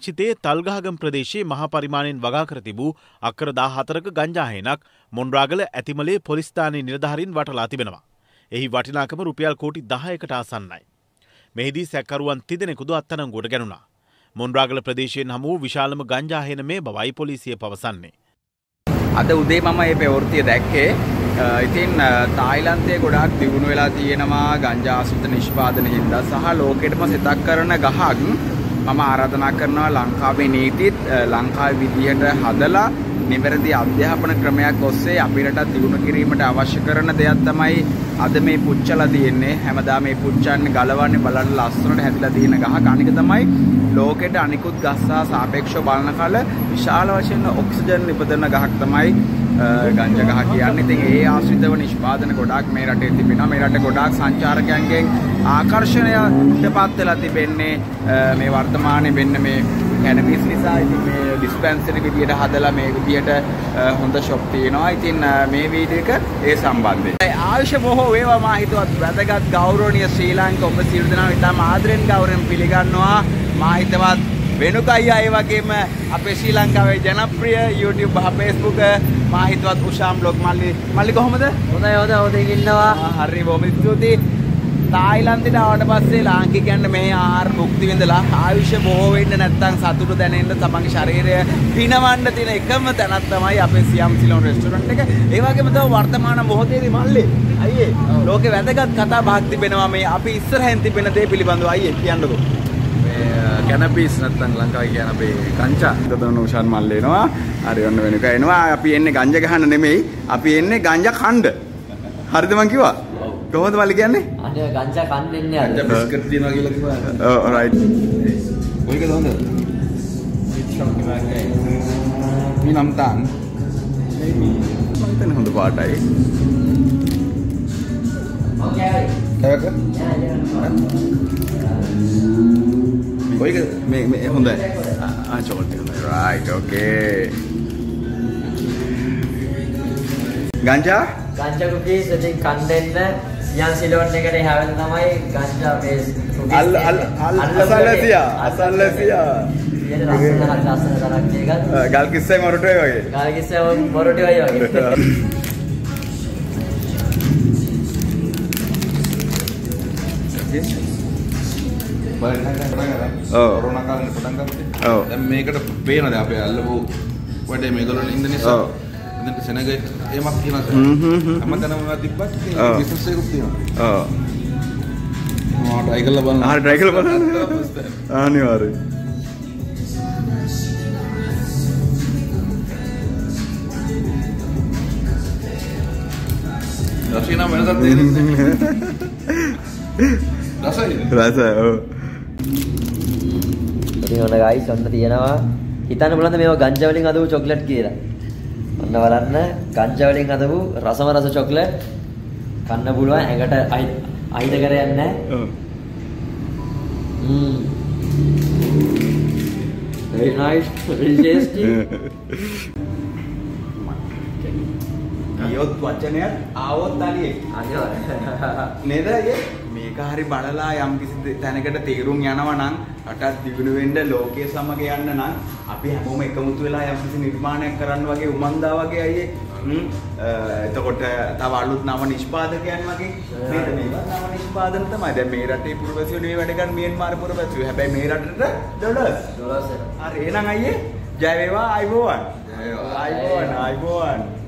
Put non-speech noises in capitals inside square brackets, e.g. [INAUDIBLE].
රක්ෂිතයේ තල්ගහගම් ප්‍රදේශයේ මහා පරිමාණයෙන් වගා කර තිබූ අක්කර 14ක ගංජා හේනක් මොන්රාගල ඇතිමලේ පොලිස්ථානයේ නිලධාරීන් වටලා තිබෙනවා. එහි වටිනාකම රුපියල් කෝටි 10කට ආසන්නයි. මෙහිදී සැකකරුවන් තිදෙනෙකුද අත්අඩංගුවට ගැනුණා. මොන්රාගල ප්‍රදේශයෙන් හමු වූ විශාලම ගංජා හේන මේ බවයි පොලිසිය පවසන්නේ. අද උදේ මම මේ ප්‍රවෘත්තිය දැක්කේ ඉතින් තායිලන්තයේ ගොඩාක් දියුණු වෙලා තියෙනවා ගංජා ආසුත නිෂ්පාදන හින්දා සහ ලෝකෙටම සිතක් කරන ගහක් මම ආරාධනා කරනවා ලංකාවේ නීතිත් ලංකාවේ විදියට හදලා නිවැරදි අධ්‍යාපන ක්‍රමයක් ඔස්සේ අපේ රට දියුණු කිරීමට අවශ්‍ය කරන දෙයක් තමයි අද මේ පුච්චලා තියෙන්නේ හැමදාම මේ පුච්චන්නේ ගලවන්නේ බලන්න ලස්සනට හැදිලා තියෙන ගහක් අනික තමයි ලෝකෙට අනිකුත් ගස් සහ සාපේක්ෂව බලන කල විශාල වශයෙන් ඔක්සිජන් නිපදවන ගහක් තමයි ගංජා ගහ කියන්නේ. ඉතින් ඒ ආශ්‍රිතව නිෂ්පාදන ගොඩාක් මේ රටේ තිබෙනවා. මේ රටේ ගොඩාක් සංචාරකයන්ගෙන් ආකර්ෂණයට පත් වෙලා තිබෙන්නේ මේ වර්තමානයේ වෙන්න මේ කැනබිස් නිසා ඉතින් මේ ඩිස්පැන්සරි විදියට හදලා මේ විදියට හොඳ ෂොප් තියෙනවා. ඉතින් මේ වීඩියෝ එක ඒ සම්බන්ධයෙන්. ආයුෂ බොහෝ වේවා මා හිතුවත් වැදගත් ගෞරවනීය ශ්‍රී ලාංකික ඔබ සියලු දෙනාම ඉතාම ආදරෙන් ගෞරවයෙන් පිළිගන්නවා. මා හිතවත් වෙනුකයි අය වගේම අපේ ශ්‍රී ලංකාවේ ජනප්‍රිය YouTube හා Facebook මා හිතවත් උෂාම් බ්ලොග් මල්ලි මල්ලි කොහොමද? හොඳයි හොඳයි හොඳින් ඉන්නවා. හරි බොහොම ස්තුතියි. තායිලන්තයට ආවට පස්සේ ලාංකිකයන්ට මේ ආහාර භුක්ති විඳලා ආයුෂ බොහෝ වෙන්න නැත්නම් සතුට දැනෙන්න තමන්ගේ ශරීරය පිනවන්න තියෙන එකම තැනක් තමයි අපේ සියම් සිලෝන් රෙස්ටෝරන්ට් එක. ඒ වගේම තමයි වර්තමාන මොහොතේදී මල්ලි අයියේ ලෝකේ වැදගත් කතා බහක් තිබෙනවා මේ අපි ඉස්සරහින් තිබෙන දේ පිළිබඳව අයියේ කියන්නකෝ. කැනපිස් නැත්තම් ලංකාවේ කියන අපේ කංචා දදන උෂාන් මල්ල එනවා. හරි ඔන්න වෙනක එනවා. අපි එන්නේ ගංජ ගහන්න නෙමෙයි. අපි එන්නේ ගංජා කණ්ඩ හරිද මං කිව්වා කොහොමද මල්ලි කියන්නේ? අනේ ගංජා කන්න එන්නේ අද. බිස්කට් තියනවා කියලා කිව්වා. ඔව් රයිට් ඔයකද හොඳ මේ නම් තාන්. මම හිතන්නේ හොඳ පාටයි. ඕකේ කෑවක ඔයක මේ මේ හොඳයි. ආ චොකලට් එක හොඳයි. රයිට් ඕකේ ගංජා? ගංජා කුකීස් ඉතින් කන්න දෙන්න සියන් සිලෝන් එකට හැවෙන තමයි ගංජා අල්ල අල්ල අල්ල අසල්ලසියා අසල්ලසියා ගල් කිස්සේ මොරටුවේ වගේ. ගාල කිස්සම මොරටි වයි වගේ ඔව්. මේකට පේනද? අපේ අල්ලපු වැඩේ මේගොල්ලෝ ඉන්න නිසා. ඔව්. එතනට සෙනග එමක් කියනවා සර්. හ්ම් හ්ම් හ්ම්. හැමතැනම තිබ්බත් ඔව්. බිස්නස් එකක් තියෙනවා. ඔව් මම try කරලා බලන්න. ආ try කරලා බලන්න. [LAUGHS] අනිවාර්යයෙන් රසය නම් වෙනසක් තේරෙන්නේ [LAUGHS] රසයි. රස ඔව් ඉතින් ඔන්න ගයිස් ඔන්න තියෙනවා හිතන්න බලන්න මේවා ගංජා වලින් හදපු චොක්ලට් කියලා. ඔන්න බලන්න ගංජා වලින් හදපු රසම රස චොක්ලට් කන්න පුළුවන් ඇඟට අහිත කර යන්නේ නැහැ. ඔව් Mm. Very nice, very tasty. [LAUGHS] ගියොත් වචනයක් ආවොත් අලියෙක්. නේද? මේක හරි බලලා යම් කිසි තැනකට තීරුම් යනවා නම් රටත් දියුණු වෙන්න ලෝකයේ සමග යන්න නම් අපි හැමෝම එකමුතු වෙලා යම් කිසි නිර්මාණයක් කරන්න වගේ උමන්දා වගේ අයියේ. එතකොට තව අලුත් නව නිෂ්පාදකයන් වගේ. නේද? මේවා නව නිෂ්පාදන තමයි. දැන් මේ රටේ පුරවැසියෝ නේ වැඩ ගන්න මියන්මාර පුරවැසියෝ. හැබැයි මේ රටට ඩොලර්ස් දොළොස්. හරි. එහෙනම් අයියේ ජය වේවා වේවා. ආයිබෝවන් ආයිබෝවන්